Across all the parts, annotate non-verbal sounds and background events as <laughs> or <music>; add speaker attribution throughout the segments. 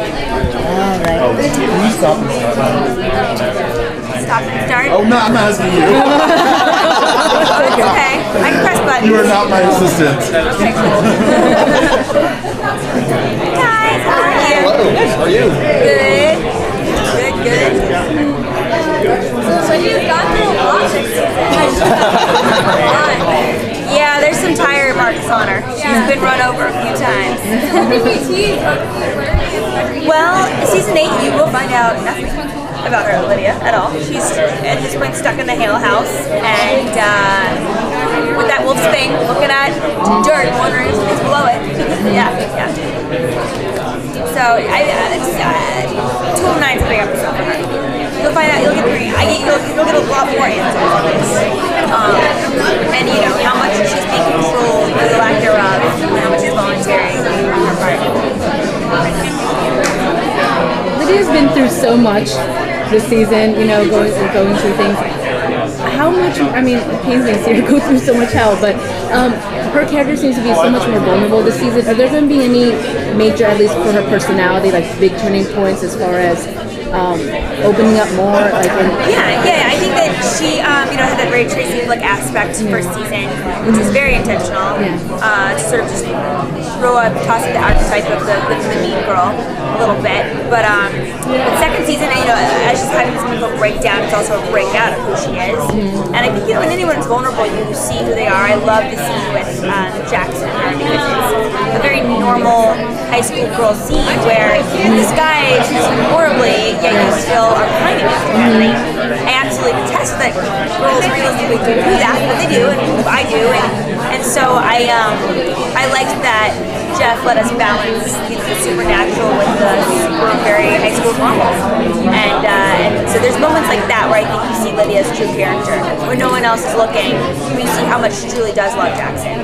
Speaker 1: All right.
Speaker 2: Oh, can stop and start?
Speaker 3: Stop and start.
Speaker 2: Oh, no, I'm asking you.
Speaker 3: It's okay. I can press buttons.
Speaker 2: You are not my assistant.
Speaker 3: Okay, cool. Hey guys, how are you?
Speaker 2: Hello, How are you?
Speaker 3: Good. Good, good. So you've gone through a lot this season. Yeah, there's some tire marks on her. She's been run over a few times. Well, season eight, you will find out nothing about her, Lydia, at all. She's at this point stuck in the Hale house, and uh, with that wolf's thing, looking at dirt, wondering if it's below it. <laughs> yeah, yeah. So I, uh, it's, uh, two of nine's a big episode. You'll find out. You'll get three. I get. You'll, you'll get a lot more answers on this. Um, and you know how much she's being controlled or the lack thereof, and how much is voluntary. on her part.
Speaker 1: Lydia's been through so much this season, you know, going going through things. How much? I mean, it pains me to see her go through so much hell, but um, her character seems to be so much more vulnerable this season. Are there going to be any major, at least for her personality, like big turning points as far as um, opening up more? Like, in,
Speaker 3: Yeah, yeah. I think that she, um, you know, had that very Tracy Flick aspect first season, which was very intentional. Uh, to sort of just throw up, toss up the archetype of the, the, the mean girl a little bit. But um, the second season, you know, as she's having this mental breakdown, it's also a breakout of who she is. And I think, you know, when anyone's vulnerable, you see who they are. I love the scene with um, Jackson and her because it's very normal high school girl scene where this guy treats you horribly, yet you still are kind of him. I absolutely detest that girls realistically do that, but they do, and I do, and, so I um I liked that Jeff let us balance know, the supernatural with the super very high school normal, and uh, and so there's moments like that where I think you see Lydia's true character when no one else is looking. We see how much she truly does love Jackson,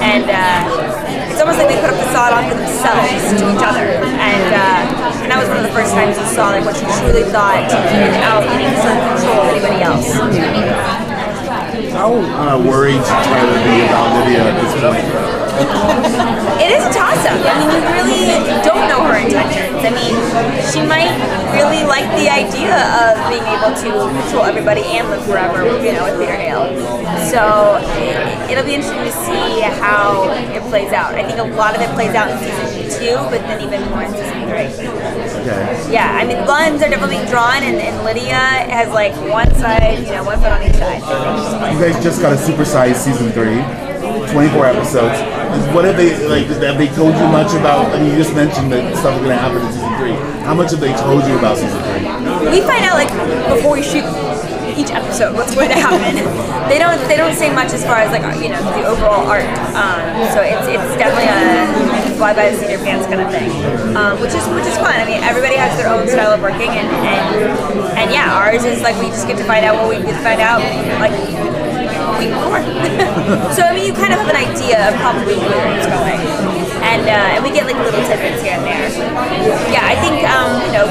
Speaker 3: and. Uh, it's almost like they put a facade on for themselves to each other, and uh, and that was one of the first times you saw like what she truly thought without any sort of control of anybody else.
Speaker 2: How uh, worried should Tyler be about Lydia at this point?
Speaker 3: It is a toss-up. I mean, you really don't know her intentions. I mean, she might really like the idea of being able to control everybody and live forever, you know, with Peter Hale. So it, it'll be interesting to see how it plays out. I think a lot of it plays out in season two, but then even more in season three.
Speaker 2: Okay.
Speaker 3: Yeah, I mean, lines are definitely drawn, and, and Lydia has like one side, you know, one foot on each side.
Speaker 2: You guys just got a supersized season three, 24 episodes. What have they like? Have they told you much about? I mean, you just mentioned that stuff is going to happen in season three. How much have they told you about season three?
Speaker 3: We find out like before we shoot each episode what's going to happen. they don't they don't say much as far as like you know the overall art. Um, so it's it's definitely a fly by the seat of your pants kind of thing, um, which is which is fun. I mean everybody has their own style of working and and, and yeah ours is like we just get to find out what we get to find out like <laughs> so I mean you kind of have an idea of probably where it's going. And, uh, and we get like little tidbits here and there. Yeah, I think um, you know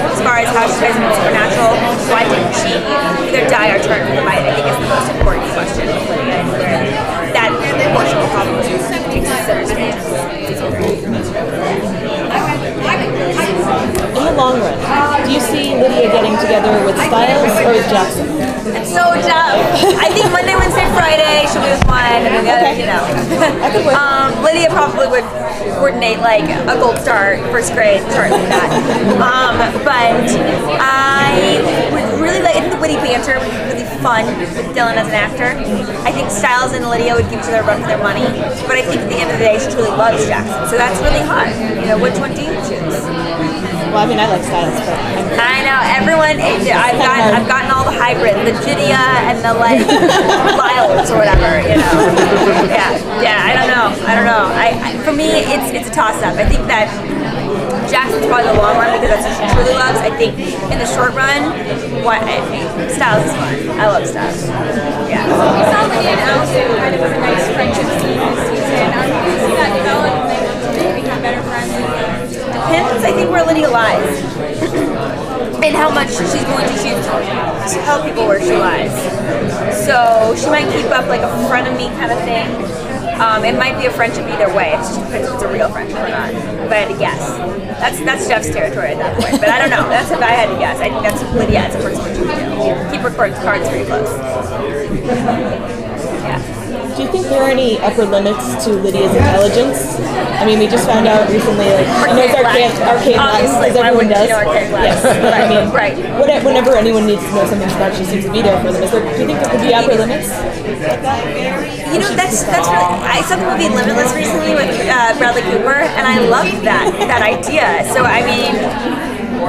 Speaker 3: how she ties into supernatural, why didn't she either die or turn for the might? I think is the most important question with Lydia, and where that portion will probably take.
Speaker 4: In the long run, do you see Lydia getting together with Stiles or with Jackson?
Speaker 3: It's so tough. I think Monday, Friday she'll be with one, and then the other, you know.
Speaker 4: I
Speaker 3: um, Lydia probably would coordinate like a gold star first grade chart like that. Um, but I would really like. I think the witty banter would be really fun with Dylan as an actor. I think Stiles and Lydia would give each other a run for their money. But I think at the end of the day, she truly loves Jackson, so that's really hard. You know, which one do you choose?
Speaker 4: Well, I mean, I like Stiles, but I'm
Speaker 3: know everyone. I've got I've gotten all hybrid, the Judea and the like <laughs> Lyles or whatever. You know. Yeah, yeah. I don't know. I don't know. I, I for me, it's it's a toss up. I think that Jackson's probably the long run because that's what she truly loves. I think in the short run, what I mean, Stiles is fun. I love Stiles. Yeah.
Speaker 5: We saw Lydia and Allison kind of have a nice friendship scene this season. Are you going to see that develop and they become better friends?
Speaker 3: depends, I think, where Lydia lies. And how much she's going to choose to tell people where she lies. So she might keep up like a front of me kind of thing. Um, it might be a friendship either way. It depends if it's a real friendship or not. But guess, that's that's Jeff's territory at that point. But I don't know. That's if I had to guess. I think that's Lydia as a person. Keep cards cards pretty close. Yeah.
Speaker 4: Do you think there are any upper limits to Lydia's intelligence? I mean, we just found out recently, like, I know it's archaic, archaic Latin, because everyone does.
Speaker 3: you know?
Speaker 4: Yes, but I mean, <laughs>
Speaker 3: Right.
Speaker 4: whenever anyone needs to know something about, she seems to be there for them. Is there, do you think there could be upper limits?
Speaker 3: You know, that's that's really. I saw the movie Limitless recently with uh, Bradley Cooper, and I loved that that idea. So I mean,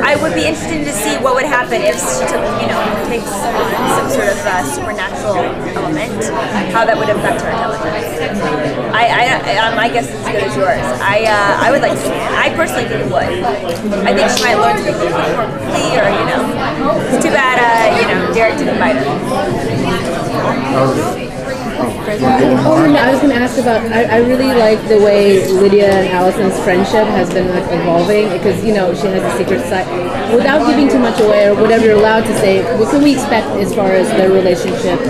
Speaker 3: I would be interested to see what would happen if she took, you know, takes on some sort of uh, supernatural element, how that would affect her intelligence. I, I, I my guess is as good as yours. I, uh, I would like to see it. I personally think it would. I think she might learn to think more quickly, or you know, it's too bad, uh, you know, Derek didn't bite her.
Speaker 1: Oh, no, I was going to ask about. I, I really like the way Lydia and Allison's friendship has been like evolving because you know she has a secret side. Without giving too much away or whatever you're allowed to say, what can we expect as far as their relationship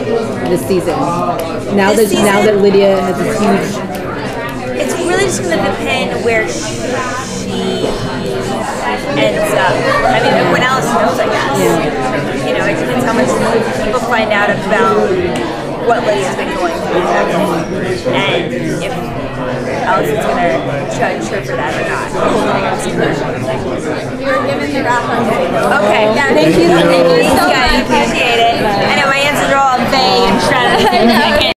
Speaker 1: this season? Now
Speaker 3: This
Speaker 1: that now that Lydia has this huge.
Speaker 3: It's really just going to depend where she ends up. I mean, when Alice knows, I guess. You know, it depends how much people find out about what Lydia's been going through. And if Allison's going to judge her for that or not.
Speaker 5: We were given the wrap up.
Speaker 3: Okay. Yeah, thank you. Thank you guys. Appreciate it. I know my answers are all vague and trying <laughs> to